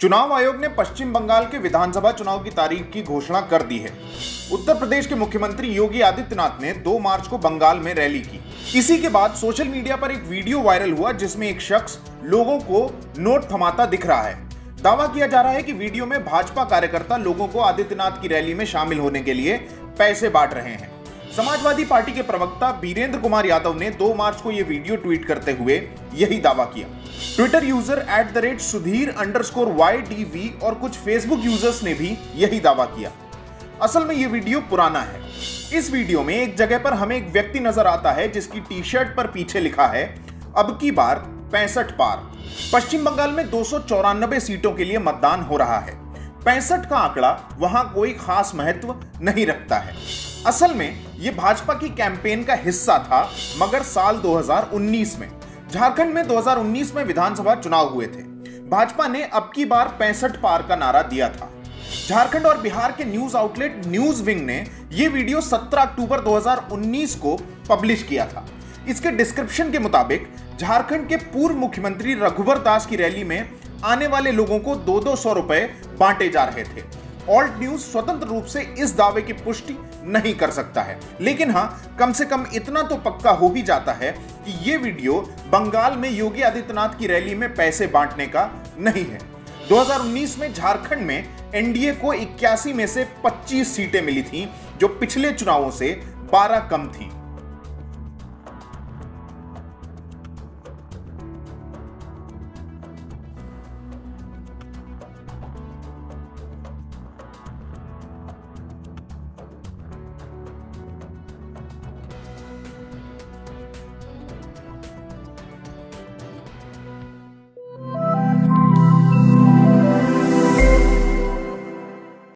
चुनाव आयोग ने पश्चिम बंगाल के विधानसभा चुनाव की तारीख की घोषणा कर दी है। उत्तर प्रदेश के मुख्यमंत्री योगी आदित्यनाथ ने 2 मार्च को बंगाल में रैली की। इसी के बाद सोशल मीडिया पर एक वीडियो वायरल हुआ, जिसमें एक शख्स लोगों को नोट थमाता दिख रहा है। दावा किया जा रहा है कि वीडियो में भाजपा कार्यकर्ता लोगों को आदित्यनाथ की रैली में शामिल होने के लिए पैसे बांट रहे हैं। समाजवादी पार्टी के प्रवक्ता बीरेंद्र कुमार यादव ने 2 मार्च को यह वीडियो ट्वीट करते हुए यही दावा किया। Twitter user at the rate Sudhir underscore Y D V और कुछ फेसबुक यूज़र्स ने भी यही दावा किया। असल में यह वीडियो पुराना है। इस वीडियो में एक जगह पर हमें एक व्यक्ति नज़र आता है जिसकी टी शर्ट पर पीछे लिखा है, अब की बार पैंसठ पार। पश्चिम बंगाल में दो सौ चौरानबे सीटों के लिए मतदान हो रहा है। पैंसठ का आंकड़ा वहाँ कोई खास महत्व नहीं रखता है। असल में यह भाजपा की कैंपेन का हिस्सा था, मगर साल 2019 में। झारखंड में 2019 में विधानसभा चुनाव हुए थे। भाजपा ने अब की बार पैंसठ पार का नारा दिया था। झारखंड और बिहार के न्यूज़ आउटलेट न्यूज़ विंग ने यह वीडियो 17 अक्टूबर 2019 को पब्लिश किया था। इसके डिस्क्रिप्शन के मुताबिक, झारखंड के पूर्व मुख्यमंत्री रघुवर दास की रैली में आने वाले लोगों को दो दो सौ रुपए बांटे जा रहे थे। ऑल्ट न्यूज़ स्वतंत्र रूप से इस दावे की पुष्टि नहीं कर सकता है। लेकिन हाँ कम से कम इतना तो पक्का हो ही जाता है कि ये वीडियो बंगाल में योगी आदित्यनाथ की रैली में पैसे बांटने का नहीं है। 2019 में झारखंड में एनडीए को 81 में से 25 सीटें मिली थी, जो पिछले चुनावों से 12 कम थी।